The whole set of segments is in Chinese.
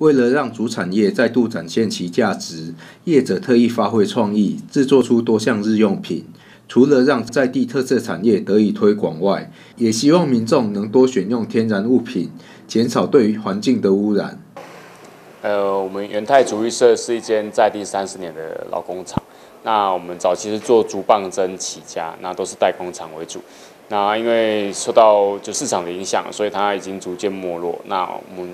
为了让竹产业再度展现其价值，业者特意发挥创意，制作出多项日用品。除了让在地特色产业得以推广外，也希望民众能多选用天然物品，减少对于环境的污染。呃，我们元泰竹艺社是一间在地三十年的老工厂。那我们早期是做竹棒针起家，那都是代工厂为主。那因为受到就市场的影响，所以它已经逐渐没落。那我们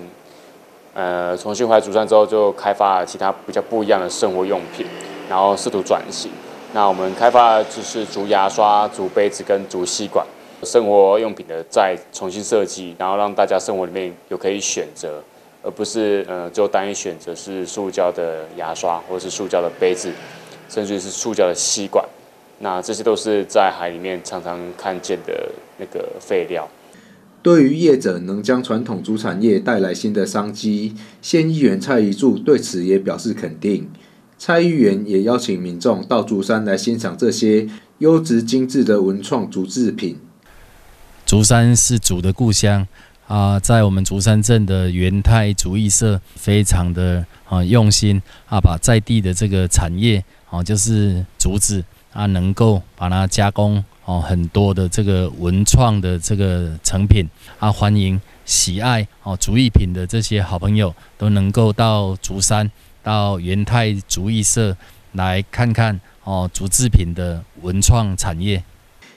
呃重新回来竹山之后，就开发了其他比较不一样的生活用品，然后试图转型。那我们开发的就是竹牙刷、竹杯子跟竹吸管，生活用品的再重新设计，然后让大家生活里面有可以选择，而不是呃就单一选择是塑胶的牙刷或者是塑胶的杯子。甚至是塑胶的吸管，那这些都是在海里面常常看见的那个废料。对于业者能将传统竹产业带来新的商机，县议员蔡宜柱对此也表示肯定。蔡议员也邀请民众到竹山来欣赏这些优质精致的文创竹制品。竹山是竹的故乡啊，在我们竹山镇的元泰竹艺社，非常的啊用心啊，把在地的这个产业。哦，就是竹子啊，能够把它加工哦，很多的这个文创的这个成品啊，欢迎喜爱哦竹艺品的这些好朋友都能够到竹山到元泰竹艺社来看看哦竹制品的文创产业。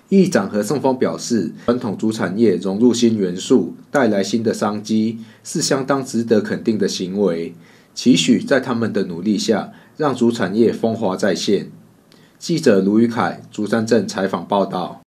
议长何胜峰表示，传统竹产业融入新元素，带来新的商机，是相当值得肯定的行为。期许在他们的努力下。让竹产业风华再现。记者卢宇凯，竹山镇采访报道。